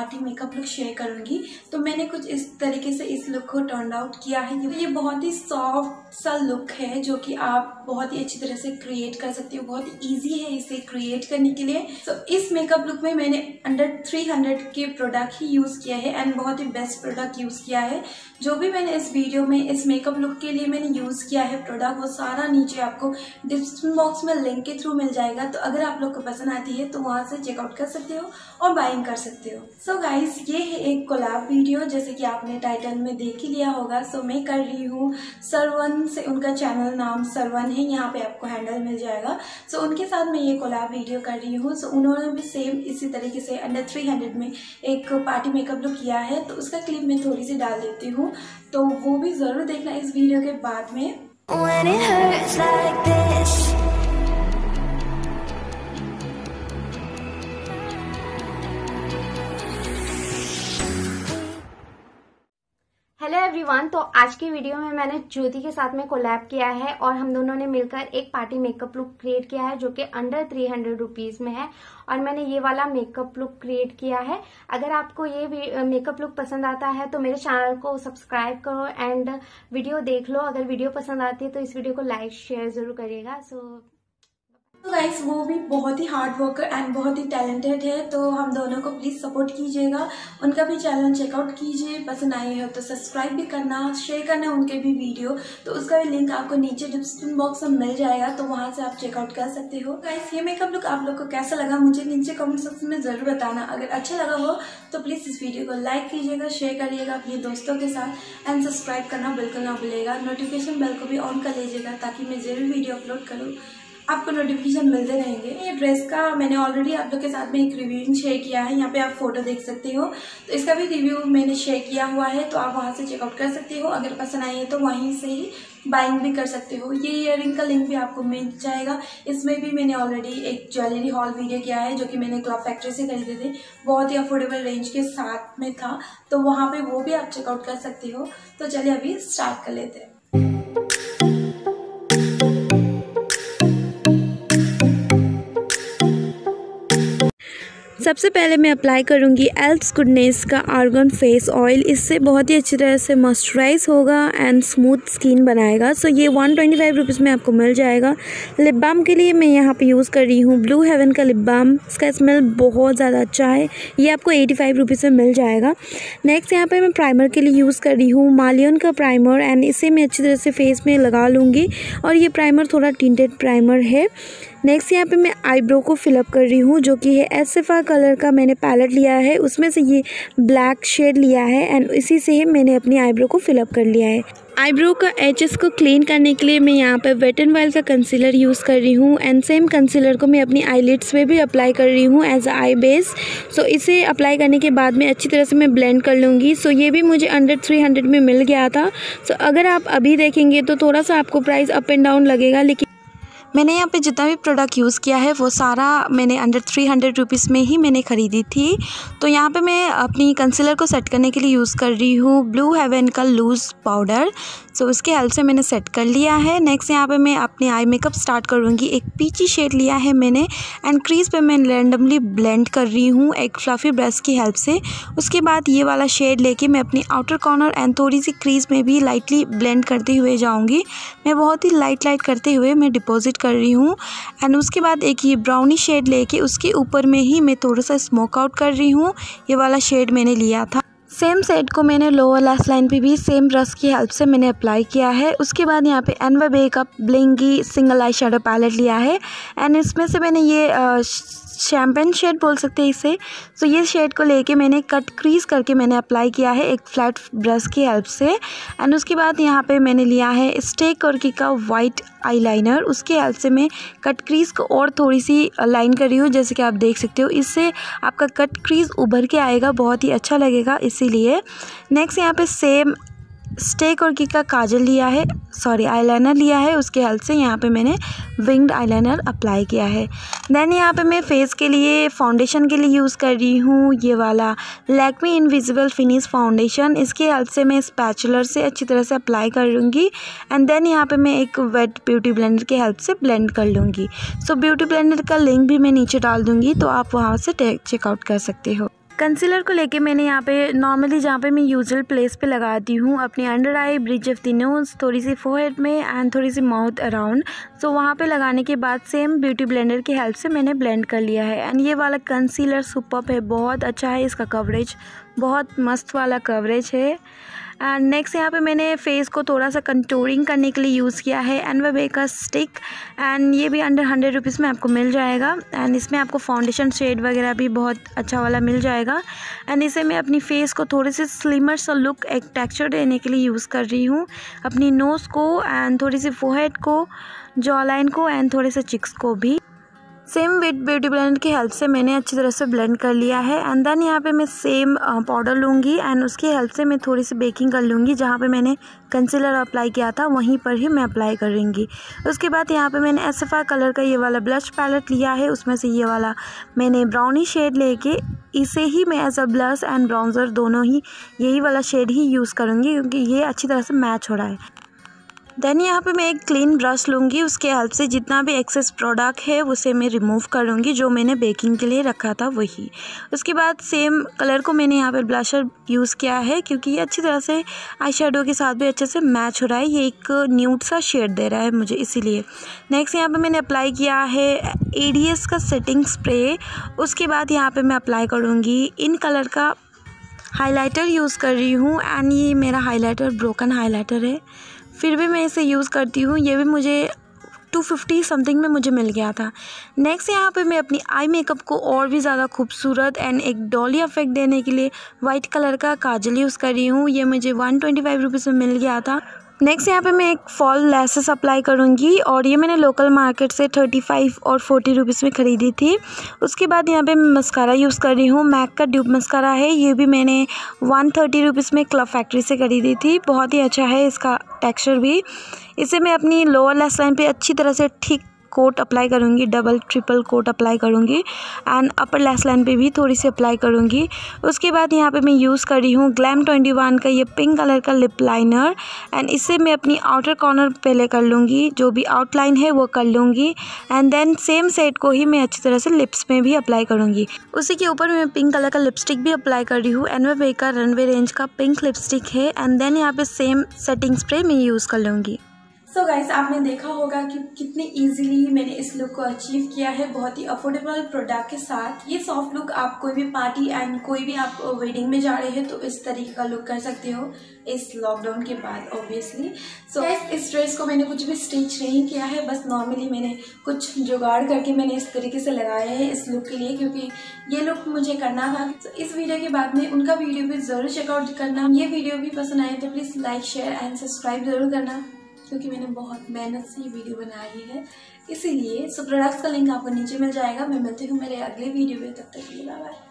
party makeup look share करूँगी। तो मैंने कुछ इस तरीके से इस लुक को टर्न आउट किया है। ये बहुत ही सॉफ्ट सा लुक है जो कि आप बहुत ही अच्छी तरह से क्रिएट कर सकते हो। बहुत ईजी है इसे क्रिएट करने के लिए। सो so, इस मेकअप लुक में मैंने अंडर 300 के प्रोडक्ट ही यूज़ किया है एंड बहुत ही बेस्ट प्रोडक्ट यूज़ किया है। जो भी मैंने इस वीडियो में इस मेकअप लुक के लिए मैंने यूज़ किया है प्रोडक्ट वो सारा नीचे आपको डिस्क्रिप्शन बॉक्स में लिंक के थ्रू मिल जाएगा। तो अगर आप लोग को पसंद आती है तो वहाँ से चेकआउट कर सकते हो और बाइंग कर सकते हो। सो so गाइस ये है एक कोलाब वीडियो जैसे कि आपने टाइटल में देख ही लिया होगा। सो so मैं कर रही हूँ सरवन से, उनका चैनल नाम सरवन है, यहाँ पे आपको हैंडल मिल जाएगा। सो so उनके साथ मैं ये कोलाब वीडियो कर रही हूँ। सो so उन्होंने भी सेम इसी तरीके से अंडर थ्री हंड्रेड में एक पार्टी मेकअप लुक किया है। तो उसका क्लिप मैं थोड़ी सी डाल देती हूँ। तो वो भी ज़रूर देखना इस वीडियो के बाद में। एवरीवन तो आज की वीडियो में मैंने ज्योति के साथ में कोलैब किया है और हम दोनों ने मिलकर एक पार्टी मेकअप लुक क्रिएट किया है जो कि अंडर थ्री हंड्रेड रुपीज़ में है और मैंने ये वाला मेकअप लुक क्रिएट किया है। अगर आपको ये मेकअप लुक पसंद आता है तो मेरे चैनल को सब्सक्राइब करो एंड वीडियो देख लो। अगर वीडियो पसंद आती है तो इस वीडियो को लाइक शेयर ज़रूर करिएगा। सो so, तो गाइस वो भी बहुत ही हार्ड वर्कर एंड बहुत ही टैलेंटेड है तो हम दोनों को प्लीज़ सपोर्ट कीजिएगा। उनका भी चैनल चेकआउट कीजिए। पसंद आई हो तो सब्सक्राइब भी करना शेयर करना उनके भी वीडियो तो उसका भी लिंक आपको नीचे डिस्क्रिप्शन बॉक्स में मिल जाएगा तो वहाँ से आप चेकआउट कर सकते हो। गाइस ये मेकअप लुक आप लोग को कैसा लगा, मुझे नीचे कमेंट सेक्शन में ज़रूर बताना। अगर अच्छा लगा हो तो प्लीज़ इस वीडियो को लाइक कीजिएगा शेयर करिएगा अपने दोस्तों के साथ एंड सब्सक्राइब करना बिल्कुल ना भूलेगा नोटिफिकेशन बेल को भी ऑन कर लीजिएगा, ताकि मैं ज़रूर वीडियो अपलोड करूँ। आपको नोटिफिकेशन मिलते रहेंगे। ये ड्रेस का मैंने ऑलरेडी आप लोग के साथ में एक रिव्यू शेयर किया है। यहाँ पे आप फ़ोटो देख सकते हो। तो इसका भी रिव्यू मैंने शेयर किया हुआ है तो आप वहाँ से चेकआउट कर सकते हो। अगर पसंद आई है तो वहीं से ही बाइंग भी कर सकते हो। ये इयर का लिंक भी आपको मिल जाएगा। इसमें भी मैंने ऑलरेडी एक ज्वेलरी हॉल वीडियो किया है, जो कि मैंने क्लॉथ फैक्ट्री से खरीदे थे। बहुत ही अफोर्डेबल रेंज के साथ में था। तो वहाँ पे वो भी आप चेकआउट कर सकते हो। तो चलिए अभी स्टार्ट कर लेते हैं। सबसे पहले मैं अप्लाई करूँगी एल्प्स गुडनेस का आर्गन फेस ऑयल इससे बहुत ही अच्छी तरह से मॉइस्चराइज होगा एंड स्मूथ स्किन बनाएगा। सो so, ये वन ट्वेंटी फाइव रुपीज़ में आपको मिल जाएगा। लिप बाम के लिए मैं यहाँ पे यूज़ कर रही हूँ। ब्लू हेवन का लिप बाम इसका स्मेल बहुत ज़्यादा अच्छा है। ये आपको एटी फाइव रुपीज़ में मिल जाएगा। नेक्स्ट यहाँ पर मैं प्राइमर के लिए यूज़ कर रही हूँ। मालियन का प्राइमर एंड इसे मैं अच्छी तरह से फेस में लगा लूँगी। और ये प्राइमर थोड़ा टिंटेड प्राइमर है। नेक्स्ट यहाँ पे मैं आईब्रो को फिलअप कर रही हूँ, जो कि है एसफा कलर का मैंने पैलेट लिया है। उसमें से ये ब्लैक शेड लिया है एंड इसी से ही मैंने अपनी आईब्रो को फिलअप कर लिया है। आईब्रो का एचेस को क्लीन करने के लिए मैं यहाँ पर वेट एंड वाइल का कंसीलर यूज़ कर रही हूँ एंड सेम कंसीलर को मैं अपनी आईलिड्स पे भी अप्लाई कर रही हूँ एज आई बेस सो इसे अप्लाई करने के बाद में अच्छी तरह से मैं ब्लेंड कर लूँगी। सो so, ये भी मुझे अंडर थ्री हंड्रेड में मिल गया था। सो so, अगर आप अभी देखेंगे तो थोड़ा सा आपको प्राइस अप एंड डाउन लगेगा, लेकिन मैंने यहाँ पे जितना भी प्रोडक्ट यूज़ किया है, वो सारा मैंने अंडर थ्री हंड्रेड रुपीज़ में ही मैंने ख़रीदी थी। तो यहाँ पे मैं अपनी कंसीलर को सेट करने के लिए यूज़ कर रही हूँ। ब्लू हेवन का लूज़ पाउडर सो उसके हेल्प से मैंने सेट कर लिया है। नेक्स्ट यहाँ पे मैं अपनी आई मेकअप स्टार्ट करूँगी। एक पीची शेड लिया है मैंने। एंड क्रीज पे मैं रैंडमली ब्लेंड कर रही हूँ एक फ्लफ़ी ब्रश की हेल्प से। उसके बाद ये वाला शेड लेके मैं अपनी आउटर कॉर्नर एंड थोड़ी सी क्रीज में भी लाइटली ब्लेंड करते हुए जाऊँगी। मैं बहुत ही लाइट लाइट करते हुए मैं डिपॉजिट कर रही हूँ। एंड उसके बाद एक ये ब्राउनी शेड लेके उसके ऊपर में ही मैं थोड़ा सा स्मोक आउट कर रही हूँ। ये वाला शेड मैंने लिया था। सेम सेट को मैंने लोअर लेस लाइन पे भी सेम ब्रश की हेल्प से मैंने अप्लाई किया है। उसके बाद यहाँ पे एनवा बे का blingy single eye shadow palette लिया है। एंड इसमें से मैंने ये शैम्पेन शेड बोल सकते हैं इसे। सो ये शेड को लेके मैंने कट क्रीज करके मैंने अप्लाई किया है एक फ्लैट ब्रश की हेल्प से। एंड उसके बाद यहाँ पे मैंने लिया है स्टेक और की का वाइट आईलाइनर उसके हेल्प से मैं कट क्रीज को और थोड़ी सी लाइन कर रही हूँ, जैसे कि आप देख सकते हो। इससे आपका कट क्रीज उभर के आएगा, बहुत ही अच्छा लगेगा। इसीलिए नेक्स्ट यहाँ पे सेम स्टेक और की का काजल लिया है सॉरी आईलाइनर लिया है। उसके हेल्प से यहाँ पे मैंने विंग्ड आईलाइनर अप्लाई किया है। देन यहाँ पे मैं फेस के लिए फाउंडेशन के लिए यूज़ कर रही हूँ। ये वाला लैक्मी इनविजिबल फिनिश फाउंडेशन इसके हेल्प से मैं स्पैचुलर से अच्छी तरह से अप्लाई कर लूँगी। एंड देन यहाँ पे मैं एक वेट ब्यूटी ब्लेंडर के हेल्प से ब्लेंड कर लूँगी। सो ब्यूटी ब्लेंडर का लिंक भी मैं नीचे डाल दूँगी तो आप वहाँ से चेकआउट कर सकते हो। कंसीलर को लेके मैंने यहाँ पे नॉर्मली जहाँ पे मैं यूजल प्लेस पे लगाती हूँ, अपने under eye bridge of the nose थोड़ी सी फोहेड में एंड थोड़ी सी माउथ अराउंड सो वहाँ पे लगाने के बाद सेम ब्यूटी ब्लेंडर की हेल्प से मैंने ब्लेंड कर लिया है. एंड ये वाला कंसीलर सुपर है, बहुत अच्छा है इसका कवरेज बहुत मस्त वाला कवरेज है. एंड नेक्स्ट यहाँ पे मैंने फेस को थोड़ा सा कंटूरिंग करने के लिए यूज़ किया है एंड वे का स्टिक एंड ये भी अंडर हंड्रेड रुपीज़ में आपको मिल जाएगा। एंड इसमें आपको फाउंडेशन शेड वगैरह भी बहुत अच्छा वाला मिल जाएगा। एंड इसे मैं अपनी फेस को थोड़ी सी स्लिमर सा लुक एक टेक्सचर देने के लिए यूज़ कर रही हूँ। अपनी नोज़ को एंड थोड़ी सी फोहेड को जॉ लाइन को एंड थोड़े से चिक्स को भी। सेम वेट ब्यूटी ब्लेंड की हेल्प से मैंने अच्छी तरह से ब्लेंड कर लिया है. एंड देन यहाँ पे मैं सेम पाउडर लूँगी एंड उसकी हेल्प से मैं थोड़ी सी बेकिंग कर लूँगी जहाँ पे मैंने कंसीलर अप्लाई किया था, वहीं पर ही मैं अप्लाई करूँगी. उसके बाद यहाँ पे मैंने एस कलर का ये वाला ब्लश पैलेट लिया है, उसमें से ये वाला मैंने ब्राउनी शेड लेके इसे ही मैं as a blush and bronzer दोनों ही, यही वाला शेड ही यूज़ करूँगी क्योंकि ये अच्छी तरह से मैच हो रहा है. देन यहाँ पे मैं एक क्लीन ब्रश लूँगी। उसके हेल्प से जितना भी एक्सेस प्रोडक्ट है, उसे मैं रिमूव करूँगी जो मैंने बेकिंग के लिए रखा था वही। उसके बाद सेम कलर को मैंने यहाँ पे ब्लशर यूज़ किया है, क्योंकि ये अच्छी तरह से आई के साथ भी अच्छे से मैच हो रहा है। ये एक न्यूट सा शेड दे रहा है मुझे इसीलिए। नेक्स्ट यहाँ पर मैंने अप्लाई किया है ए का सेटिंग स्प्रे उसके बाद यहाँ पर मैं अप्लाई करूँगी इन कलर का हाइलाइटर यूज़ कर रही हूँ। एंड ये मेरा हाइलाइटर ब्रोकन हाइलाइटर है। फिर भी मैं इसे यूज़ करती हूँ, ये भी मुझे टू फिफ्टी समथिंग में मुझे मिल गया था। नेक्स्ट यहाँ पे मैं अपनी आई मेकअप को और भी ज़्यादा खूबसूरत एंड एक डॉली इफ़ेक्ट देने के लिए वाइट कलर का काजल यूज़ कर रही हूँ। ये मुझे वन ट्वेंटी फाइव रुपीज़ में मिल गया था। नेक्स्ट यहाँ पे मैं एक फॉल लेसेस अप्लाई करूँगी और ये मैंने लोकल मार्केट से थर्टी फाइव और फोर्टी रुपीज़ में ख़रीदी थी। उसके बाद यहाँ पे मैं मस्कारा यूज़ कर रही हूँ। मैक का ड्यूब मस्कारा है। ये भी मैंने वन थर्टी रुपीज़ में क्लब फैक्ट्री से खरीदी थी। बहुत ही अच्छा है इसका टेक्स्चर भी। इसे मैं अपनी लोअर लेस लाइन पर अच्छी तरह से ठीक कोट अप्लाई करूँगी डबल ट्रिपल कोट अप्लाई करूँगी एंड अपर लेस लाइन पे भी थोड़ी सी अप्लाई करूँगी। उसके बाद यहाँ पे मैं यूज़ कर रही हूँ ग्लैम ट्वेंटी वन का ये पिंक कलर का लिप लाइनर एंड इससे मैं अपनी आउटर कॉर्नर पहले कर लूँगी, जो भी आउटलाइन है वो कर लूँगी एंड देन सेम सेट को ही मैं अच्छी तरह से लिप्स में भी अप्लाई करूँगी। उसी के ऊपर मैं पिंक कलर का लिपस्टिक भी अप्लाई कर रही हूँ एनवे का रनवे रेंज का पिंक लिपस्टिक है एंड देन यहाँ पे सेम सेटिंग स्प्रे मैं यूज़ कर लूँगी। सो so गाइस आपने देखा होगा कि कितने इजीली मैंने इस लुक को अचीव किया है। बहुत ही अफोर्डेबल प्रोडक्ट के साथ। ये सॉफ्ट लुक आप कोई भी पार्टी एंड कोई भी आप वेडिंग में जा रहे हैं तो इस तरीके का लुक कर सकते हो इस लॉकडाउन के बाद ऑब्वियसली सो so, इस ड्रेस को मैंने कुछ भी स्टिच नहीं किया है। बस नॉर्मली मैंने कुछ जुगाड़ करके मैंने इस तरीके से लगाया है इस लुक के लिए क्योंकि ये लुक मुझे करना था। तो इस वीडियो के बाद में उनका वीडियो भी ज़रूर चेकआउट करना। ये वीडियो भी पसंद आए तो please like share and subscribe ज़रूर करना। क्योंकि मैंने बहुत मेहनत से ये वीडियो बनाई है। इसीलिए सो प्रोडक्ट्स का लिंक आपको नीचे मिल जाएगा। मैं मिलती हूँ मेरे अगले वीडियो में। तब तक के लिए बाय